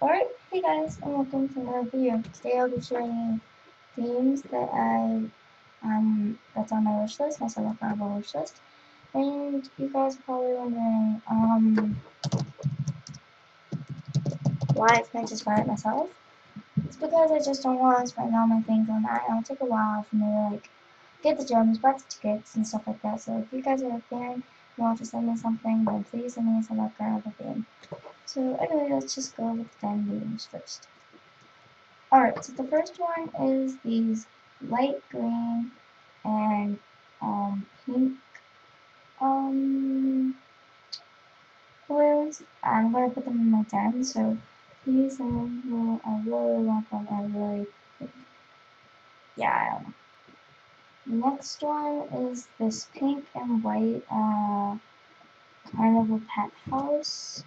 Alright, hey guys, and welcome to another video. Today I'll be showing you games that I, um, that's on my wish list, my summer carnival wish list. And you guys are probably wondering, um, why I can't just buy it myself. It's because I just don't want to spend all my things on that, it'll take a while for me to, like, get the buy the tickets, and stuff like that. So if you guys are a fan, you want to send me something, then please send me some carnival game. So anyway, let's just go with the 10 games first. Alright, so the first one is these light green and um, pink um, balloons. I'm going to put them in my 10, so these are, I really want them, I really, yeah, I. Next one is this pink and white uh, carnival pet house.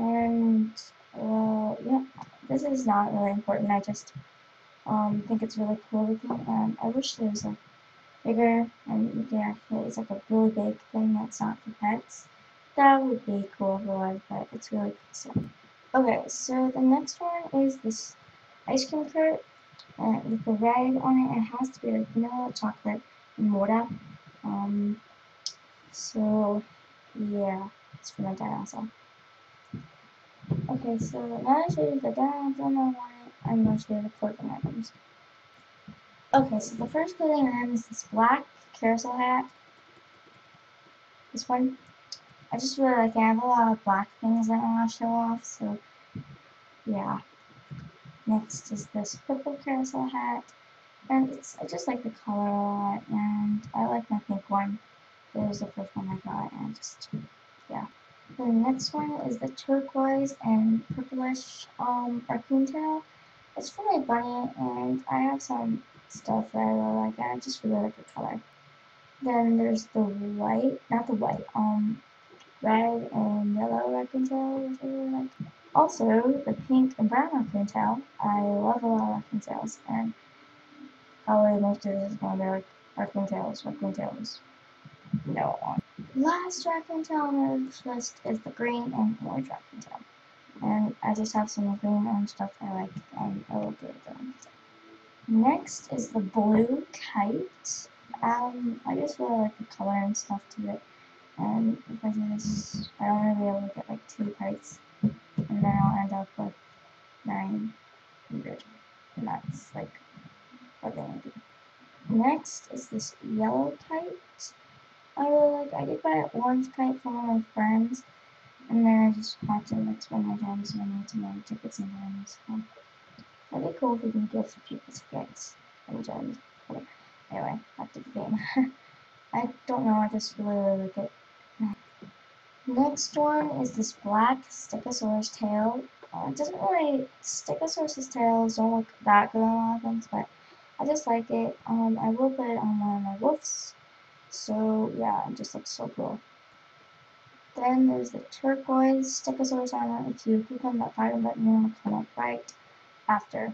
And, well, yeah, this is not really important. I just um, think it's really cool looking. And I wish there was a bigger, and you can actually, it's like a really big thing that's not for pets. That would be cool was, but it's really cool stuff. Okay, so the next one is this ice cream cart uh, with the red on it. It has to be like vanilla, chocolate, and water. Um, so, yeah, it's for my dad also. Okay, so now I show you the I want it, I'm going to show you the clothing items. Okay, so the first clothing item is this black carousel hat. This one. I just really like it. I have a lot of black things that I want to show off, so yeah. Next is this purple carousel hat. And it's I just like the color a lot, and I like my pink one. It was the first one I got, and just, yeah. The next one is the turquoise and purplish um, raccoon tail. It's for my bunny, and I have some stuff that I really like, and I just really like the color. Then there's the white, not the white, um, red and yellow raccoon tail, which I really like. Also, the pink and brown raccoon tail. I love a lot of raccoon tails, and probably most of this is going to be like raccoon tails, raccoon tails. No, last raccoon tail on the list is the green and orange raccoon tail. And I just have some green and stuff I like, and I will do with them. Next is the blue kite. Um, I just really like the color and stuff to it. And if I do this, I don't really be able to get like two kites. And then I'll end up with 900. And that's like what they want to do. Next is this yellow kite. I like, I did buy an orange kite from one of my friends, and then I just had to like spend my gems when I to buy tickets and gems. So, that'd be cool if we can give people tickets and gems. Anyway, back to the game. I don't know, I just really, really like it. Next one is this black Stegosaurus tail. Uh, it doesn't really, Stegosaurus tails don't look that good on a lot of things, but I just like it. Um, I will put it on one of my wolves so yeah, it just looks so cool. Then there's the turquoise Stegosaurus armor. If you click on that fire button, it'll come up right after.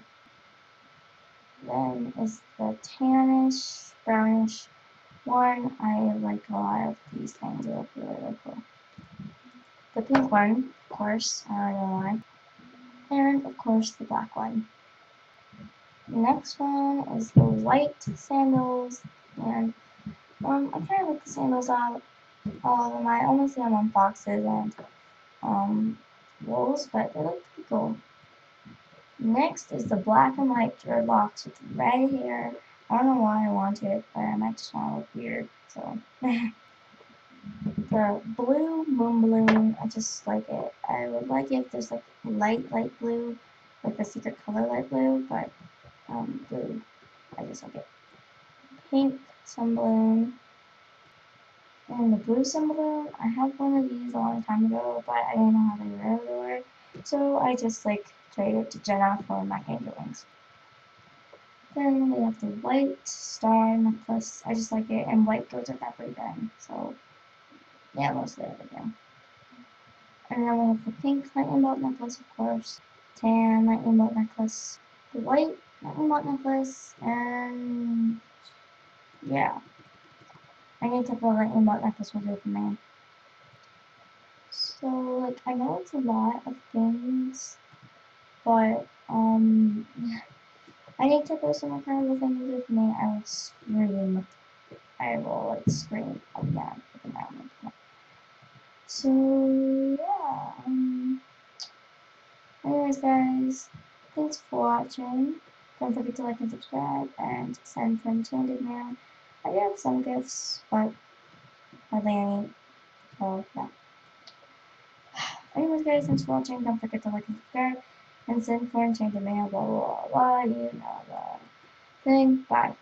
Then is the tannish, brownish one. I like a lot of these things. They look really, really cool. The pink one, of course, I don't know why. And, of course, the black one. The next one is the white sandals and um, I kind of like the sandals out. All of them. I only see them on foxes and um, wolves, but they look pretty cool. Next is the black and white dreadlocks with red hair. I don't know why I want it, but I might just want to look weird, so. the blue moon balloon, I just like it. I would like it if there's like light, light blue, like the secret color light blue, but um, blue, I just like it. Pink, sunballoon, and the blue sunballoon. I had one of these a long time ago, but I didn't know how they really were, so I just like traded it to Jenna for my angel wings. Then we have the white star necklace. I just like it, and white goes with everything. So yeah, mostly everything. And then we have the pink lightning bolt necklace, of course, tan lightning bolt necklace, the white lightning bolt necklace, and yeah. I need to feel like what necklace will do for me. So, like, I know it's a lot of things, but um, I need to post some incredible things with me. I will scream. I will like scream again with the mountain. So yeah. Um, anyways, guys, thanks for watching. Don't forget to like and subscribe and send from Enchanted Mail. I do have some gifts, but hardly any. Oh, so yeah. Anyways, guys, thanks for watching. Don't forget to like and subscribe and send for Enchanted Mail. Blah blah blah. blah you know the thing. Bye.